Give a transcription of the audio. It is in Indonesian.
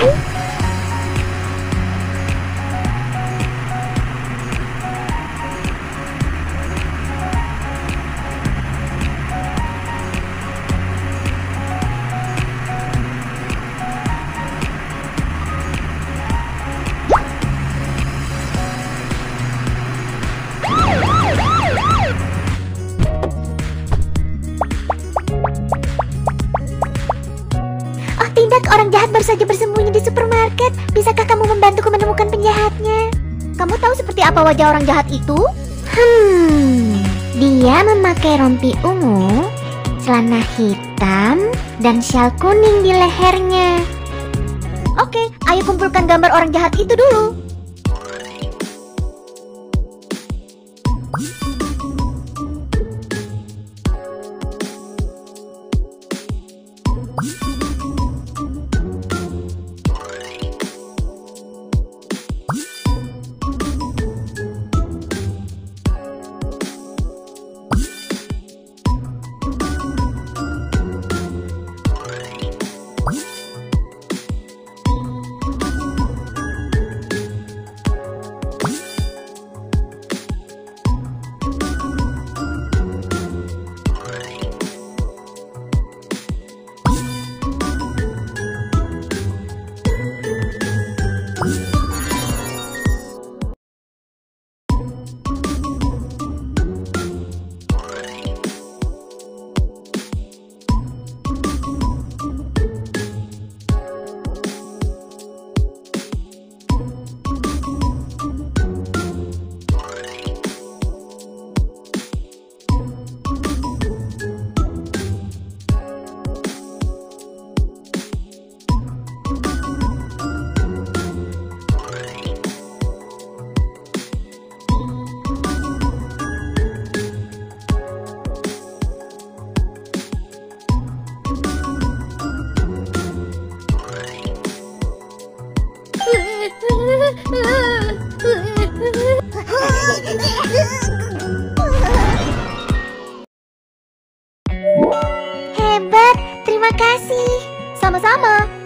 Woo! Tidak, orang jahat baru saja bersembunyi di supermarket. Bisakah kamu membantuku menemukan penjahatnya? Kamu tahu seperti apa wajah orang jahat itu? Hmm, dia memakai rompi ungu, celana hitam, dan syal kuning di lehernya. Oke, ayo kumpulkan gambar orang jahat itu dulu. Hebat, terima kasih. Sama-sama.